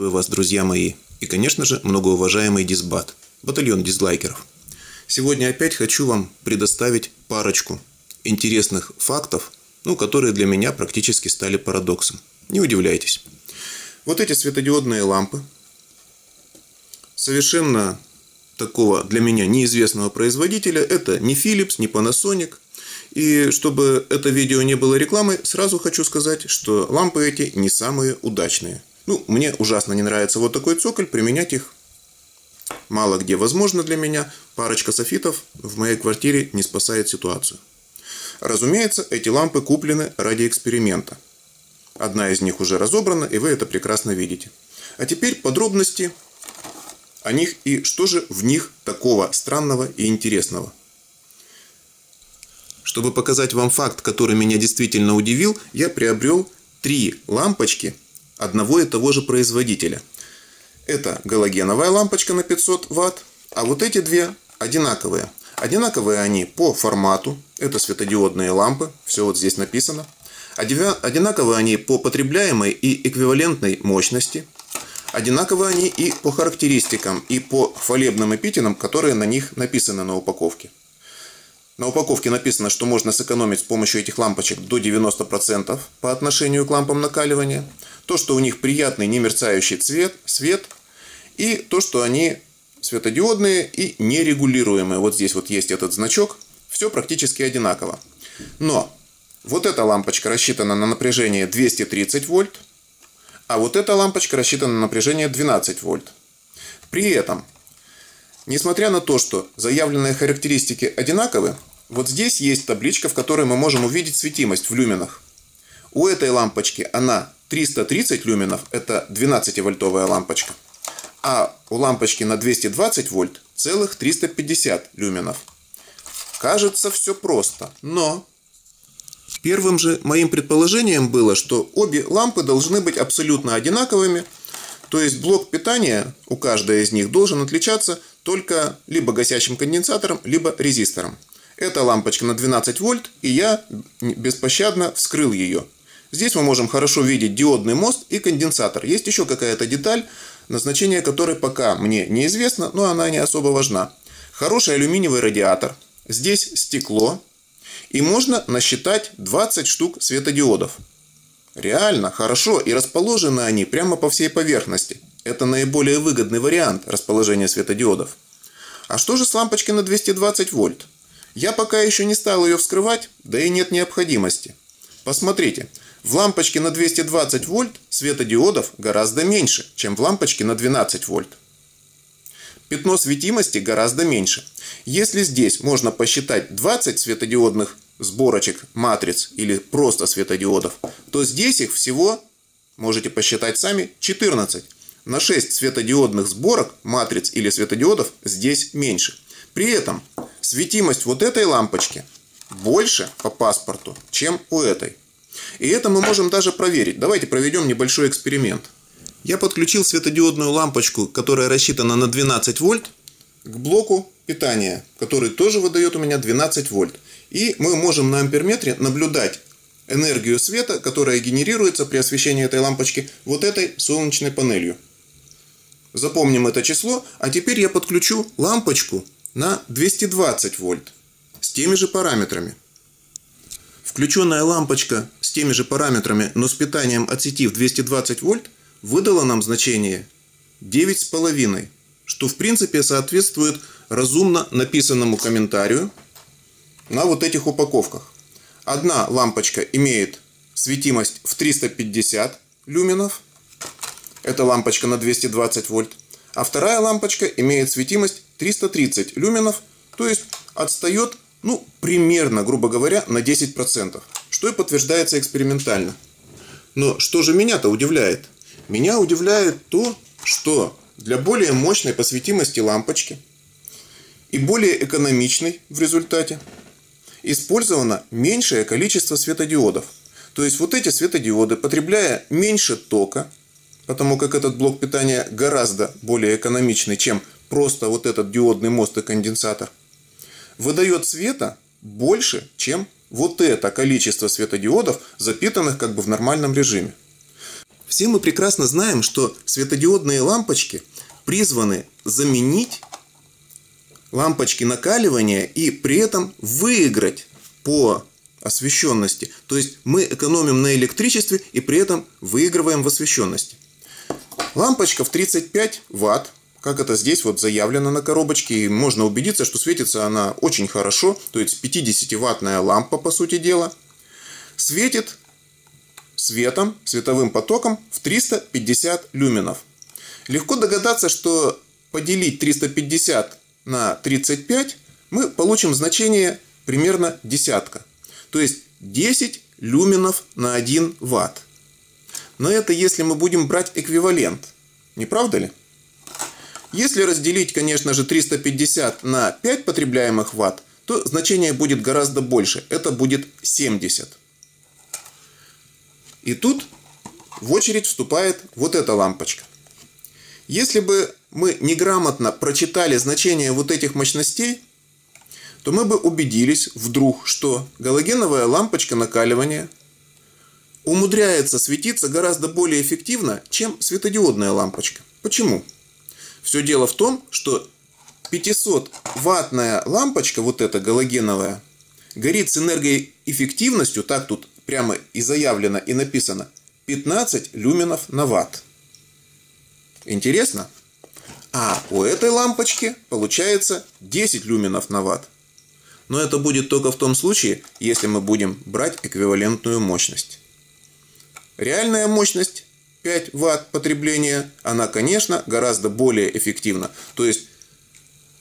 Приветствую вас, друзья мои, и, конечно же, многоуважаемый Дисбат, батальон дизлайкеров. Сегодня опять хочу вам предоставить парочку интересных фактов, ну, которые для меня практически стали парадоксом. Не удивляйтесь. Вот эти светодиодные лампы совершенно такого для меня неизвестного производителя. Это не Philips, не Panasonic. И чтобы это видео не было рекламой, сразу хочу сказать, что лампы эти не самые удачные. Ну, мне ужасно не нравится вот такой цоколь, применять их мало где возможно для меня. Парочка софитов в моей квартире не спасает ситуацию. Разумеется, эти лампы куплены ради эксперимента. Одна из них уже разобрана, и вы это прекрасно видите. А теперь подробности о них и что же в них такого странного и интересного. Чтобы показать вам факт, который меня действительно удивил, я приобрел три лампочки одного и того же производителя. Это галогеновая лампочка на 500 Вт, а вот эти две одинаковые. Одинаковые они по формату, это светодиодные лампы, все вот здесь написано. Одинаковые они по потребляемой и эквивалентной мощности. Одинаковые они и по характеристикам, и по хвалебным эпитетам, которые на них написаны на упаковке. На упаковке написано, что можно сэкономить с помощью этих лампочек до 90% по отношению к лампам накаливания. То, что у них приятный немерцающий цвет, свет. И то, что они светодиодные и нерегулируемые. Вот здесь вот есть этот значок. Все практически одинаково. Но вот эта лампочка рассчитана на напряжение 230 вольт, а вот эта лампочка рассчитана на напряжение 12 вольт. При этом, несмотря на то, что заявленные характеристики одинаковы, вот здесь есть табличка, в которой мы можем увидеть светимость в люменах. У этой лампочки она 330 люменов, это 12-вольтовая лампочка. А у лампочки на 220 вольт целых 350 люменов. Кажется, все просто, но Первым же моим предположением было, что обе лампы должны быть абсолютно одинаковыми, то есть блок питания у каждой из них должен отличаться только либо гасящим конденсатором, либо резистором. Эта лампочка на 12 вольт, и я беспощадно вскрыл ее. Здесь мы можем хорошо видеть диодный мост и конденсатор. Есть еще какая-то деталь, назначение которой пока мне неизвестно, но она не особо важна. Хороший алюминиевый радиатор. Здесь стекло, и можно насчитать 20 штук светодиодов. Реально, хорошо, и расположены они прямо по всей поверхности. Это наиболее выгодный вариант расположения светодиодов. А что же с лампочкой на 220 вольт? Я пока еще не стал ее вскрывать, да и нет необходимости. Посмотрите, в лампочке на 220 вольт светодиодов гораздо меньше, чем в лампочке на 12 вольт. Пятно светимости гораздо меньше. Если здесь можно посчитать 20 светодиодных сборочек матриц или просто светодиодов, то здесь их всего, можете посчитать сами, 14. На 6 светодиодных сборок матриц или светодиодов здесь меньше. При этом светимость вот этой лампочки больше по паспорту, чем у этой. И это мы можем даже проверить. Давайте проведем небольшой эксперимент. Я подключил светодиодную лампочку, которая рассчитана на 12 вольт, к блоку питания, который тоже выдает у меня 12 вольт. И мы можем на амперметре наблюдать энергию света, которая генерируется при освещении этой лампочки вот этой солнечной панелью. Запомним это число, а теперь я подключу лампочку на 220 вольт с теми же параметрами. Включенная лампочка с теми же параметрами, но с питанием от сети в 220 вольт выдала нам значение 9,5 что в принципе соответствует разумно написанному комментарию на вот этих упаковках. Одна лампочка имеет светимость в 350 люменов, это лампочка на 220 вольт, а вторая лампочка имеет светимость 330 люменов, то есть отстает, ну, примерно, грубо говоря, на 10%, что и подтверждается экспериментально. Но что же меня-то удивляет? Меня удивляет то, что для более мощной посветимости лампочки и более экономичной в результате использовано меньшее количество светодиодов. То есть вот эти светодиоды, потребляя меньше тока, потому как этот блок питания гораздо более экономичный, чем просто вот этот диодный мост и конденсатор, выдает света больше, чем вот это количество светодиодов, запитанных как бы в нормальном режиме. Все мы прекрасно знаем, что светодиодные лампочки призваны заменить лампочки накаливания и при этом выиграть по освещенности. То есть мы экономим на электричестве и при этом выигрываем в освещенности. Лампочка в 35 ватт, как это здесь вот заявлено на коробочке, и можно убедиться, что светится она очень хорошо, то есть 50-ваттная лампа, по сути дела, светит светом, световым потоком в 350 люменов. Легко догадаться, что поделить 350 на 35 мы получим значение примерно десятка. То есть 10 люменов на 1 ватт. Но это если мы будем брать эквивалент. Не правда ли? Если разделить, конечно же, 350 на 5 потребляемых ватт, то значение будет гораздо больше. Это будет 70. И тут в очередь вступает вот эта лампочка. Если бы мы неграмотно прочитали значение вот этих мощностей, то мы бы убедились вдруг, что галогеновая лампочка накаливания умудряется светиться гораздо более эффективно, чем светодиодная лампочка. Почему? Все дело в том, что 500-ваттная лампочка, вот эта галогеновая, горит с энергоэффективностью, так тут прямо и заявлено, и написано, 15 люменов на ватт. Интересно? А у этой лампочки получается 10 люменов на ватт. Но это будет только в том случае, если мы будем брать эквивалентную мощность. Реальная мощность 5 ватт потребления, она, конечно, гораздо более эффективна. То есть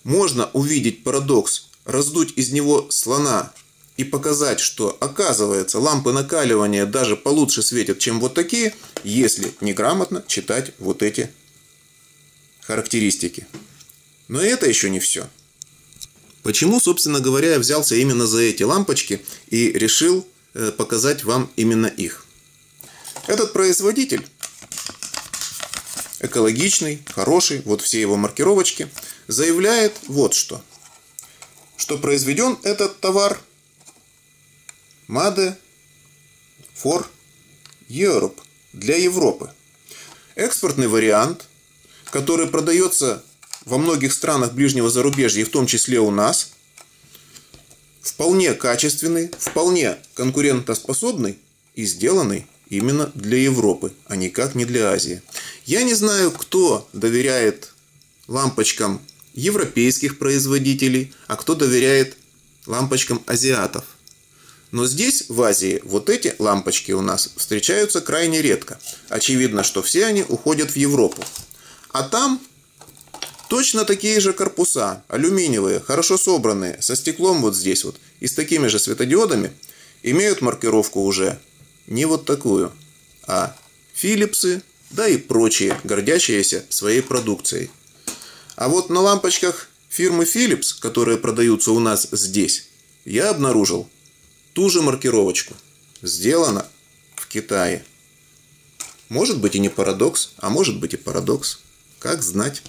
можно увидеть парадокс, раздуть из него слона и показать, что оказывается лампы накаливания даже получше светят, чем вот такие, если неграмотно читать вот эти характеристики. Но это еще не все. Почему, собственно говоря, я взялся именно за эти лампочки и решил э, показать вам именно их? Этот производитель экологичный, хороший, вот все его маркировочки, заявляет вот что. Что произведен этот товар Made for Europe, для Европы. Экспортный вариант который продается во многих странах ближнего зарубежья, в том числе у нас, вполне качественный, вполне конкурентоспособный и сделанный именно для Европы, а никак не для Азии. Я не знаю, кто доверяет лампочкам европейских производителей, а кто доверяет лампочкам азиатов. Но здесь, в Азии, вот эти лампочки у нас встречаются крайне редко. Очевидно, что все они уходят в Европу. А там точно такие же корпуса, алюминиевые, хорошо собранные, со стеклом вот здесь вот и с такими же светодиодами, имеют маркировку уже не вот такую, а Филипсы, да и прочие, гордящиеся своей продукцией. А вот на лампочках фирмы Philips, которые продаются у нас здесь, я обнаружил ту же маркировочку. Сделано в Китае. Может быть и не парадокс, а может быть и парадокс. Как знать.